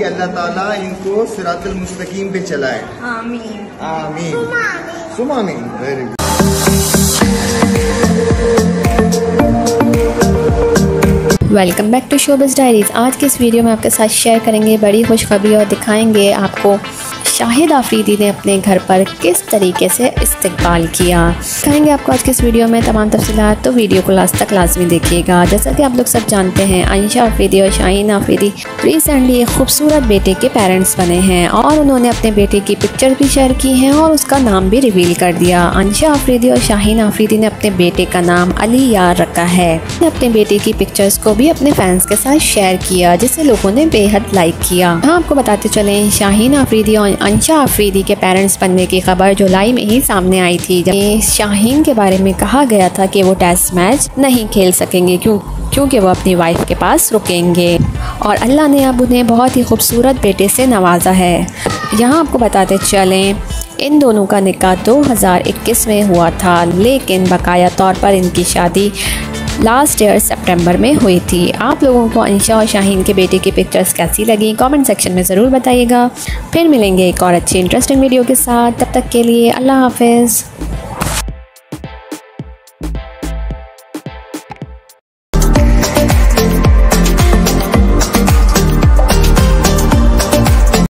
कि अल्लाह ताला इनको सिरातुल मुस्तकीम पे चलाए। आमीन। आमीन। सुमा आमीन। Very good welcome back to Shoba's diaries आज के इस वीडियो में आपके साथ शेयर करेंगे बड़ी खुशखबरी और दिखाएँगे आपको शाहिद आफरीदी ने अपने घर पर किस तरीके से इस्तकबाल किया? कहेंगे आपको आज के इस वीडियो में तमाम तफसीत तो वीडियो को लास्ट तक लाजमी देखिएगा। जैसा कि आप लोग सब जानते हैं, आयशा आफरीदी और शाहीन आफरीदी रिसेंटली एक खूबसूरत बेटे के पेरेंट्स बने हैं और उन्होंने अपने बेटे की पिक्चर भी शेयर की है और उसका नाम भी रिवील कर दिया। अंशा आफरीदी और शाहीन आफरीदी ने अपने बेटे का नाम अली यार रखा है। अपने बेटे की पिक्चर्स को भी अपने फैंस के साथ शेयर किया, जिसे लोगों ने बेहद लाइक किया। हाँ आपको बताते चले, शाहीन आफरीदी और अंशा आफरीदी के पेरेंट्स बनने की खबर जुलाई में ही सामने आई थी। जब शाहीन के बारे में कहा गया था कि वो टेस्ट मैच नहीं खेल सकेंगे, क्यों? क्योंकि वो अपनी वाइफ के पास रुकेंगे। और अल्लाह ने अब उन्हें बहुत ही खूबसूरत बेटे से नवाजा है। यहाँ आपको बताते चलें, इन दोनों का निकाह 2021 में हुआ था, लेकिन बकाया तौर पर इनकी शादी लास्ट ईयर सितंबर में हुई थी। आप लोगों को अनिशा और शाहीन के बेटे की पिक्चर्स कैसी लगी? कमेंट सेक्शन में ज़रूर बताइएगा। फिर मिलेंगे एक और अच्छी इंटरेस्टिंग वीडियो के साथ। तब तक के लिए अल्लाह हाफिज़।